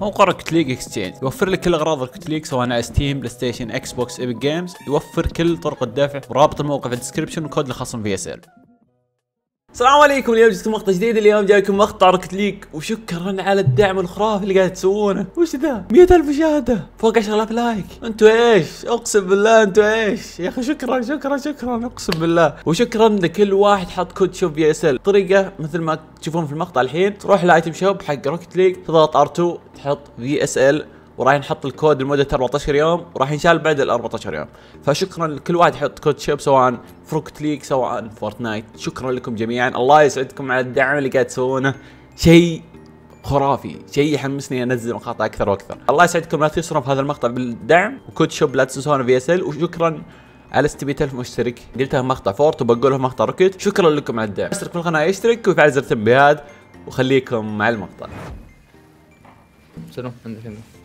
موقع Rocket League Exchange يوفر لك كل أغراض Rocket League سواء على Steam PlayStation Xbox Epic Games يوفر كل طرق الدفع ورابط الموقع في ال description و code الخصم VS السلام عليكم اليوم جبت مقطع جديد اليوم جايكم مقطع Rocket League وشكرا على الدعم الخرافي اللي قاعد تسوونه. وش ذا؟ 100000 مشاهدة. فوق 10000 like. أنتوا إيش؟ اقسم بالله أنتوا إيش؟ يا أخي شكرا شكرا شكرا اقسم بالله. وشكرا لكل واحد حط code shop VSL. طريقة مثل ما تشوفون في المقطع الحين تروح ل item shop حق Rocket League تضغط R2 تحط VSL وراح نحط الكود لمدة 14 يوم وراح ينشال بعد ال 14 يوم. فشكرا لكل واحد يحط code shop سواء ف Rocket League سواء Fortnite شكرا لكم جميعا. الله يسعدكم على الدعم اللي قاعد تسوونه. شيء خرافي. شيء يحمسني أنزل مقاطع أكثر وأكثر. الله يسعدكم. لا تخسرون في هذا المقطع بالدعم. و code shop لا تنسونه VSL. وشكرا على 600000 مشترك. قلتها مقطع Fort وبقولها في مقطع Rocket. شكرا لكم على الدعم. اشترك في القناة يشترك ويفعل زر التنبيهات. وخليكم مع المقطع. شنو؟ عندك عندك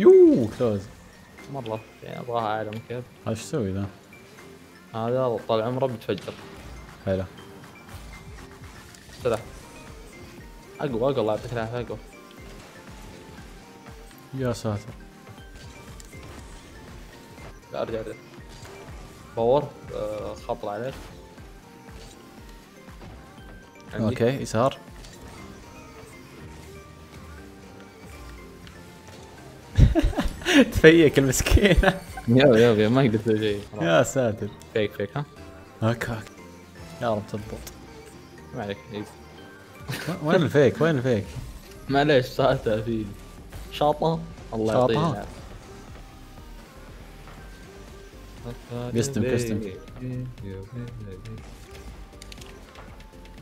يوه فوز مرة يعني ابغاها اعلى من كذا إيش تسوي ذا؟ هذا طال عمره بتفجر. حلو. سلاح أقوى أقوى الله يعطيك العافية أقوى. يا ساتر. لا أرجع أرجع. power آه، خطر عليك. عندي. okay يسار. ت fake المسكينة. يا يا يا ما قلت له شيء. يا ساتر. fake fake ها؟ okay okay. يا رب تضبط. ما عليك. وين ال fake؟ وين ال fake؟ معليش ساعتها في شاطة الله يعطيه. قسم- قسم.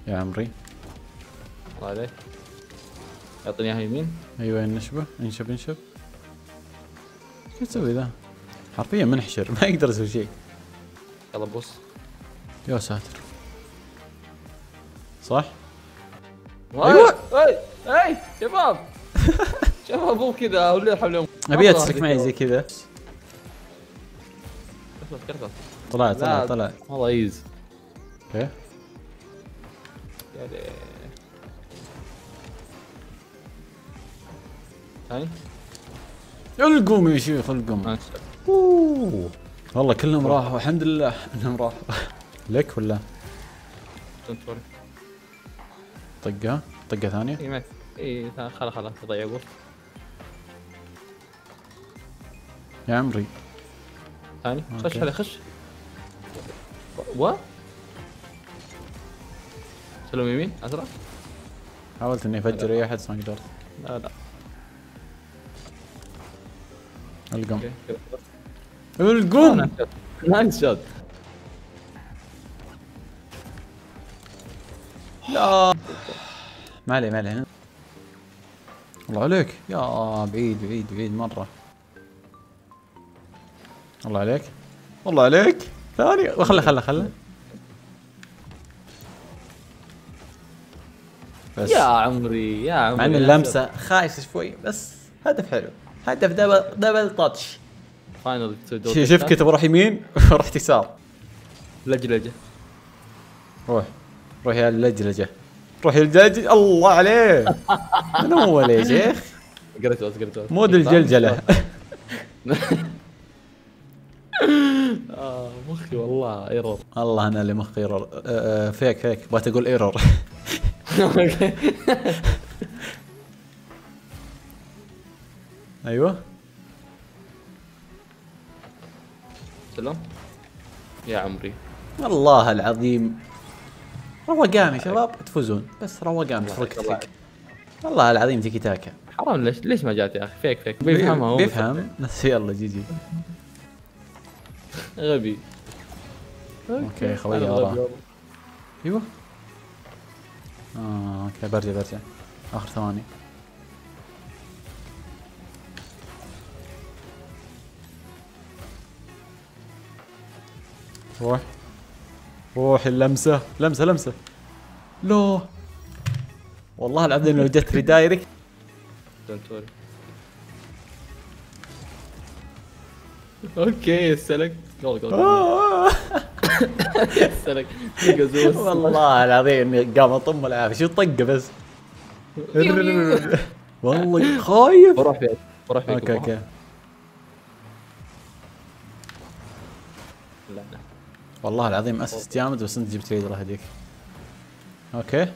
يا عمري. الله عليك. يعطيني إياها يمين. أيوه نشبه. انشب انشب إيش تسوي ذا؟ حرفيا منحشر ما يقدر يسوي شيء. يلا بص يا ساتر. صح؟ أيوه. اي اي شباب. شباب مو كذا ولا حول أبي تسلك معي زي كذا. طلع طلع. طلع والله ايز أوكي ثاني القوم يا شيخ القوم. أوه. والله كلهم راحوا الحمد لله إنهم راحوا. لك ولا؟ طقة طقة ثانية. إي معك إي خلا خلا تضيع وقت. يا عمري. ثاني. خش. عليه خش. و؟ سلم يمين أسرع. حاولت إني أفجر أي أحد بس ما قدرت. لا لا. القم. القم! نايس شوت لا. ما عليه ما عليه. الله عليك. يا بعيد بعيد بعيد مرة. الله عليك. الله عليك. ثاني. خله خله خله. بس. يا عمري يا عمري. مع ان اللمسة خايسة شوي بس هدف حلو. هدف double double touch. Final شوف كنت بروح يمين ورحت يسار. لجلجة. روح. روح يا اللجلجه روح يا اللجلجه الله عليه من أول يا شيخ؟ قريت قريت mode الجلجلة. آه مخي والله error. الله أنا اللي مخي error. أه، أه، fake fake. بغيت أقول error. أيوه. سلام. يا عمري. والله العظيم. روقان يا شباب تفوزون. بس روقان فيك والله العظيم تيكي تاكا. حرام ليش ليش ما جات يا أخي؟ فيك فيك. بيفهمها هو. بيفهم. بس يلا GG. غبي. okay خوي وراه. والله. أيوه. آه okay برجع برجع. آخر ثواني. روح. روح اللمسة. لمسة لمسة. لا. والله العظيم لو جت redirect okay السلك goal goal. السلك دقيقة زوز والله العظيم اني قام أطم العافية. شو طقة بس؟ والله خايف. بروح فيك. بروح فيك. أوكي أوكي. والله العظيم أسس جامد بس أنت جبت لي الله يهديك أوكي.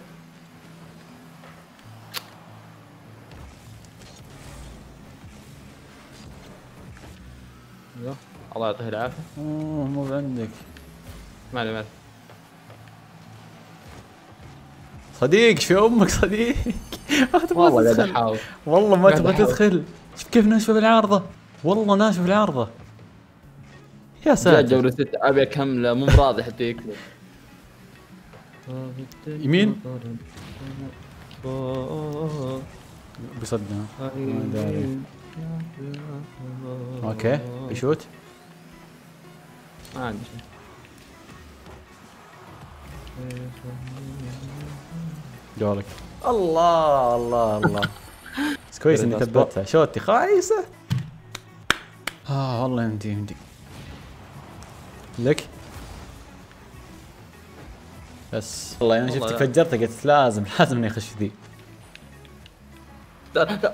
الله يعطيه العافية. أوه مو عندك ما عليه ما صديق شو أمك صديق. ما تبغى تدخل. والله ما تبغى. تدخل. شوف كيف ناشفة بالعارضة. والله ناشفة بالعارضة. يا جاء ساتر. جولة ست أبي أكمله مو براضي حتى يكذب. يمين؟ بيصدق ما داري. okay بيشوت ما عندي شيء. جولك. الله الله الله. بس كويس إني. ثبتها. شوتي خايسة. آه والله يمدي يمدي لك. بس. والله يوم والله شفتك لا. فجرتها قلت لازم لازم إني أخش ذي. لا لا.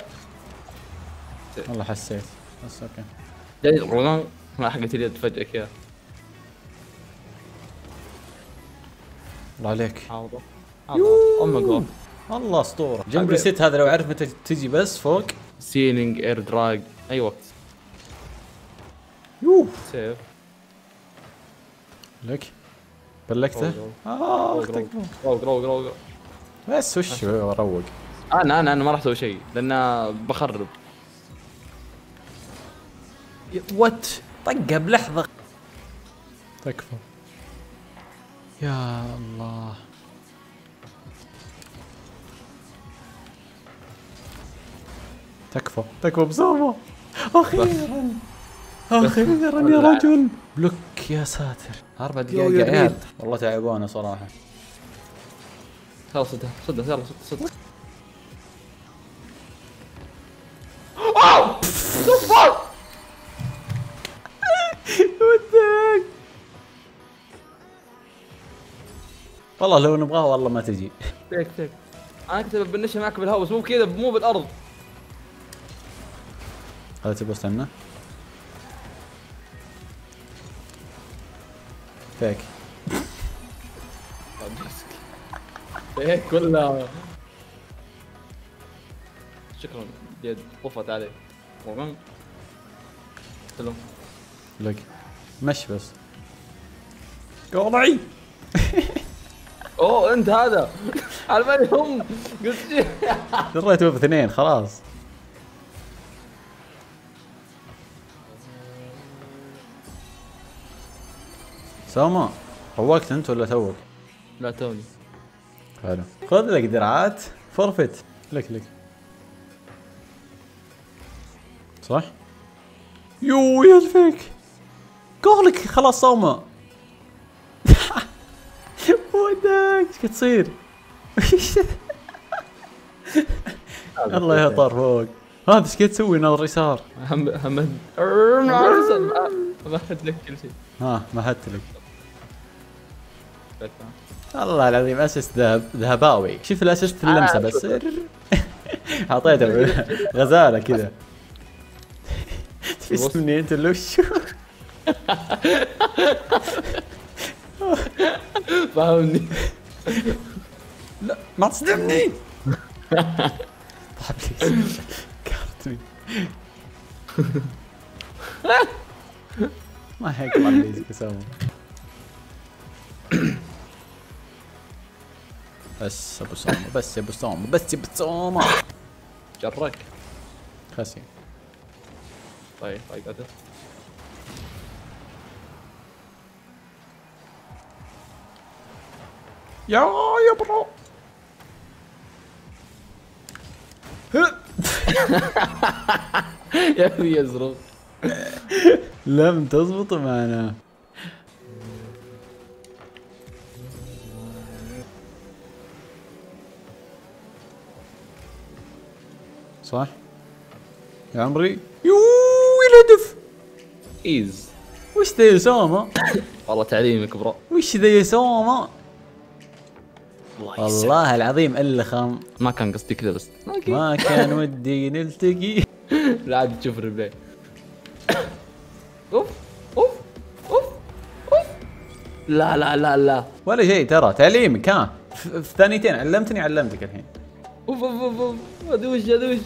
والله حسيت. بس أوكي. جاي ما حقت اليد فجأة كذا الله عليك. حاضر. ام جول والله أسطورة. جنب حبيبي. الست هذا لو عرف متى تجي بس فوق. سيلينج اير دراج أي وقت. يوه سيف. لك. بلكته؟ آه روق، أختك. روق روق روق بس وش؟ روق. أنا أنا أنا ما راح أسوي شيء لأن بخرب. وات؟ طقه بلحظة. تكفى. يا الله. تكفى. تكفى بسامة أخيرا. أخيرا يا رجل. بلوك يا ساتر. أربع دقائق يا عيال. والله تعبونا صراحة. خلاص صدها صدها يلا صد صد ودك والله لو نبغاها والله ما تجي. تيك تيك. أنا كنت ببنشها معك بالهواء بس مو كذا مو بالأرض. هذا تبغى استنى؟ فيك تيك كلها شكرا. جد طفت علي ومن؟ سلام. لك. مش بس. قولعي أوه أنت هذا. على بالي هم. قلت دريت هو باثنين خلاص. سوما روقت انت ولا توك؟ لا توني. حلو. خذ لك درعات فرفت. لك لك. صح؟ يو يا الفيك. قولك خلاص صومة ودك إيش قاعد تصير؟ الله يا طار فوق. هذا إيش قاعد تسوي ناظر يسار؟ هم هم. ما حد لك كل شيء. ها ما هدت لك. الله العظيم اسست ذهب ذهباوي. شوف الاسست اللمسة آه، بس. اعطيته غزالة كذا. بص. تفس مني أنت اللي وشو فاهمني. لا ما تصدمني. لي كارتني ما هيك لي أسوي. بس ابو سومه بس يا ابو سومه بس يا ابو سومه جرك. خسي. طيب طيب قدر يا يا برو. يا أخي يزرق لم تزبط معنا. صح؟ يا عمري. يوووي الهدف إيز. وش ذا يا سوما والله تعليمك pro وش ذا يا سوما الله والله العظيم إلا خام ما كان قصدي كذا بس. ما كان. ودي نلتقي. لا عاد تشوف ال replay أوف أوف أوف أوف. لا لا لا لا. ولا شيء ترى. تعليمك ها. في ثانيتين علمتني علمتك الحين. أوف أوف أوف ادوش ادوش